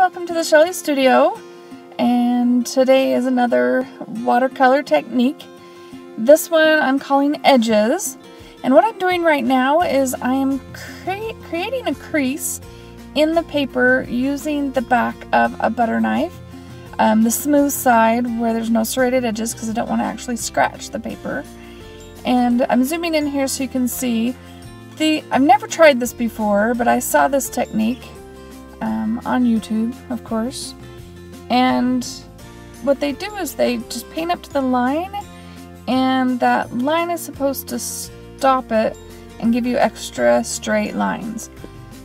welcome to the Shelley Studio. And today is another watercolor technique. This one I'm calling Edges. And what I'm doing right now is I am cre creating a crease in the paper using the back of a butter knife. Um, the smooth side where there's no serrated edges because I don't want to actually scratch the paper. And I'm zooming in here so you can see the, I've never tried this before, but I saw this technique um, on YouTube, of course. And what they do is they just paint up to the line, and that line is supposed to stop it and give you extra straight lines.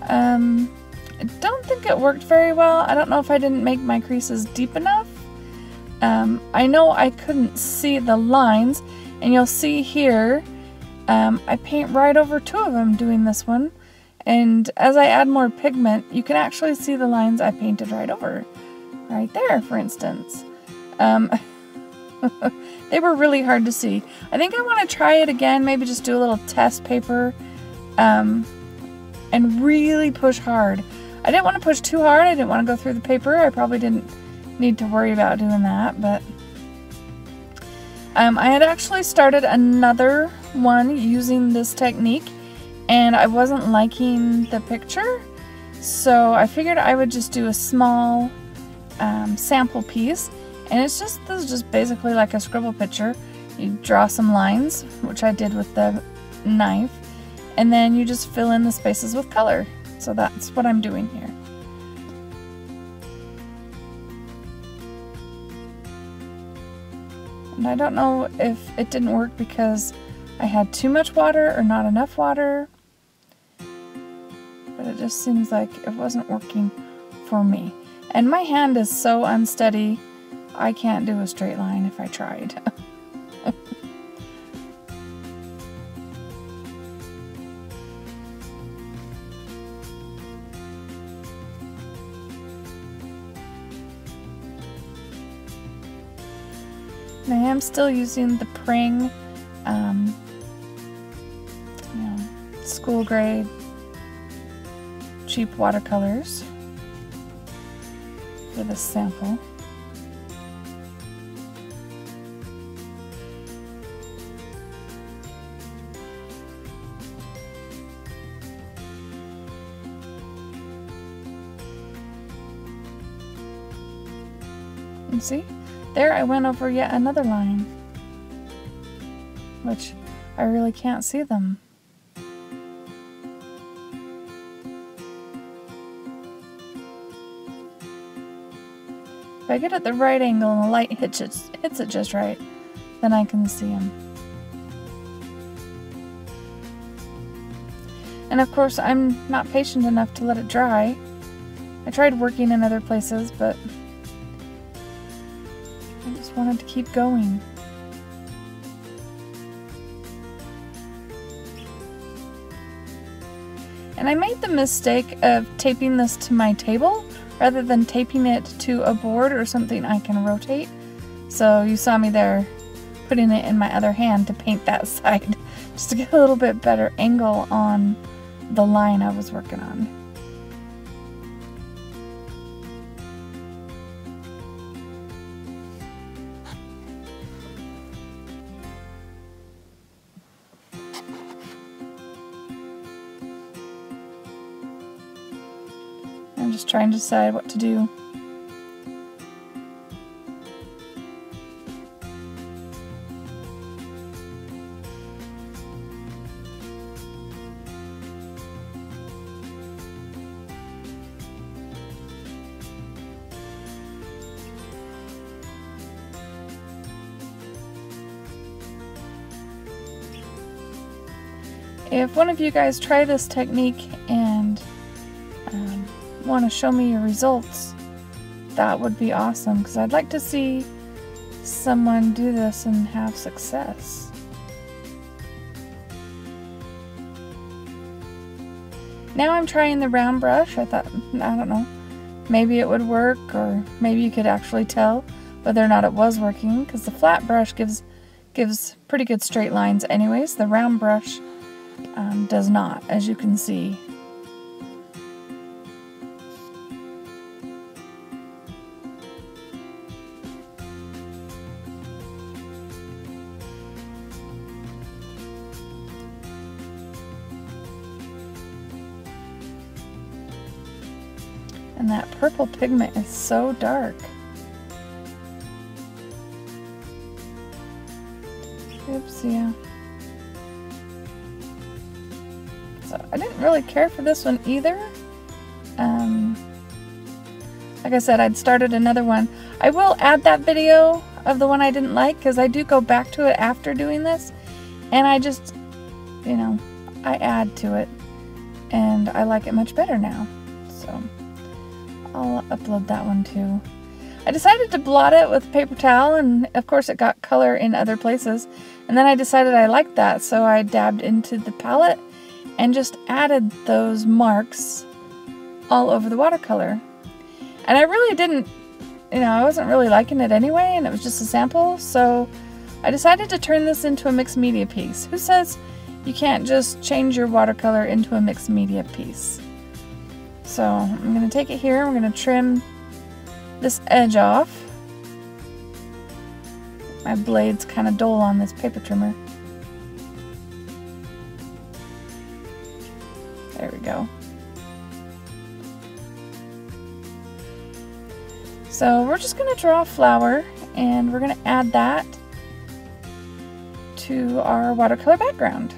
Um, I don't think it worked very well. I don't know if I didn't make my creases deep enough. Um, I know I couldn't see the lines, and you'll see here, um, I paint right over two of them doing this one. And as I add more pigment, you can actually see the lines I painted right over. Right there, for instance. Um, they were really hard to see. I think I want to try it again, maybe just do a little test paper um, and really push hard. I didn't want to push too hard. I didn't want to go through the paper. I probably didn't need to worry about doing that, but um, I had actually started another one using this technique and I wasn't liking the picture. So I figured I would just do a small um, sample piece. And it's just this is just basically like a scribble picture. You draw some lines which I did with the knife. And then you just fill in the spaces with color. So that's what I'm doing here. And I don't know if it didn't work because I had too much water or not enough water it just seems like it wasn't working for me. And my hand is so unsteady, I can't do a straight line if I tried. I am still using the Prang um, you know, school grade cheap watercolors for this sample. And see, there I went over yet another line, which I really can't see them. If I get at the right angle and the light hits it, hits it just right, then I can see them. And of course, I'm not patient enough to let it dry. I tried working in other places, but I just wanted to keep going. And I made the mistake of taping this to my table rather than taping it to a board or something I can rotate. So you saw me there putting it in my other hand to paint that side just to get a little bit better angle on the line I was working on. Trying to decide what to do. If one of you guys try this technique and um, want to show me your results, that would be awesome because I'd like to see someone do this and have success. Now I'm trying the round brush. I thought, I don't know, maybe it would work or maybe you could actually tell whether or not it was working because the flat brush gives gives pretty good straight lines anyways. The round brush um, does not, as you can see. And that purple pigment is so dark. Oops, yeah. So I didn't really care for this one either. Um, like I said, I'd started another one. I will add that video of the one I didn't like because I do go back to it after doing this. And I just, you know, I add to it. And I like it much better now. I'll upload that one too. I decided to blot it with paper towel and of course it got color in other places. And then I decided I liked that so I dabbed into the palette and just added those marks all over the watercolor. And I really didn't, you know, I wasn't really liking it anyway and it was just a sample so I decided to turn this into a mixed media piece. Who says you can't just change your watercolor into a mixed media piece? So I'm going to take it here, We're going to trim this edge off. My blade's kind of dull on this paper trimmer. There we go. So we're just going to draw a flower and we're going to add that to our watercolor background.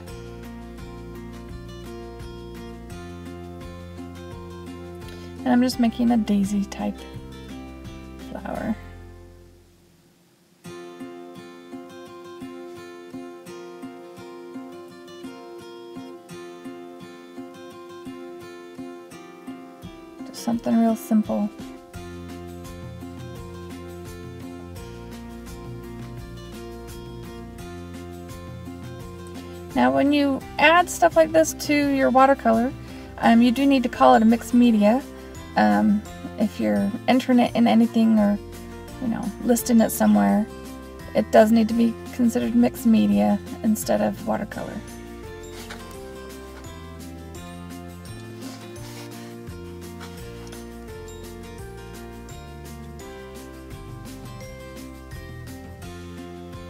I'm just making a daisy type flower. Just something real simple. Now when you add stuff like this to your watercolor, um, you do need to call it a mixed media. Um, if you're entering it in anything or, you know, listing it somewhere, it does need to be considered mixed media instead of watercolor.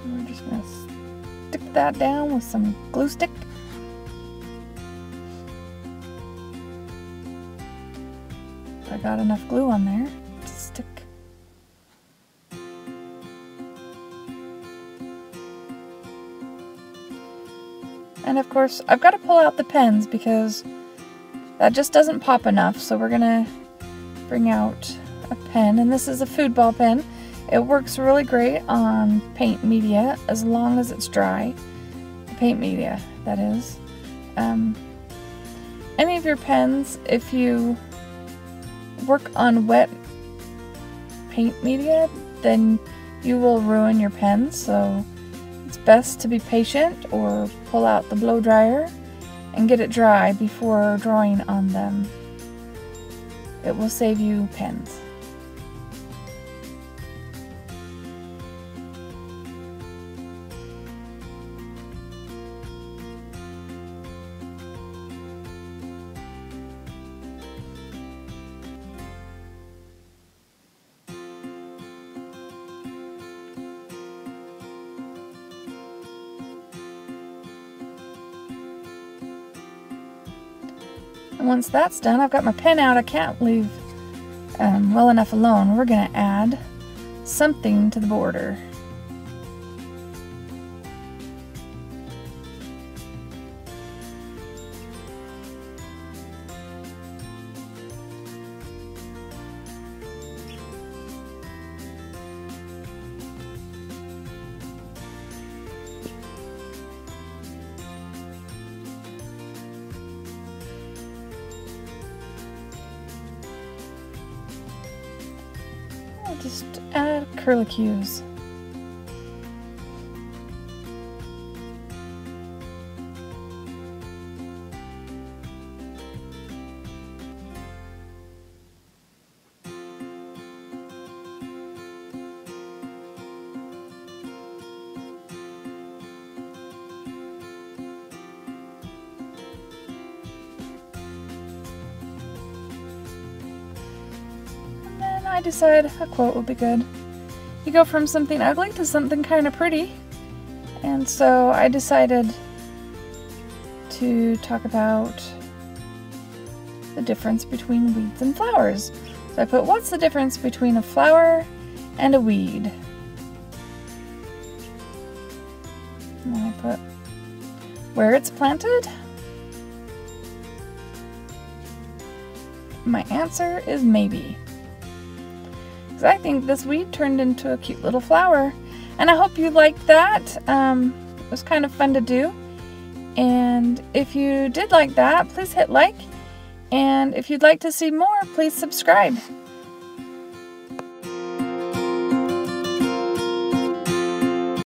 We're just going to stick that down with some glue stick. Got enough glue on there to stick. And of course, I've got to pull out the pens because that just doesn't pop enough. So we're to bring out a pen. And this is a food ball pen. It works really great on paint media as long as it's dry. The paint media, that is. Um, any of your pens, if you work on wet paint media, then you will ruin your pens. So it's best to be patient or pull out the blow dryer and get it dry before drawing on them. It will save you pens. And once that's done, I've got my pen out. I can't leave um, well enough alone. We're going to add something to the border. Just add curlicues. I decide a quote would be good. You go from something ugly to something kind of pretty. And so I decided to talk about the difference between weeds and flowers. So I put, what's the difference between a flower and a weed? And then I put where it's planted. My answer is maybe. I think this weed turned into a cute little flower. And I hope you liked that. Um, it was kind of fun to do. And if you did like that, please hit like. And if you'd like to see more, please subscribe.